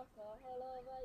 Hello.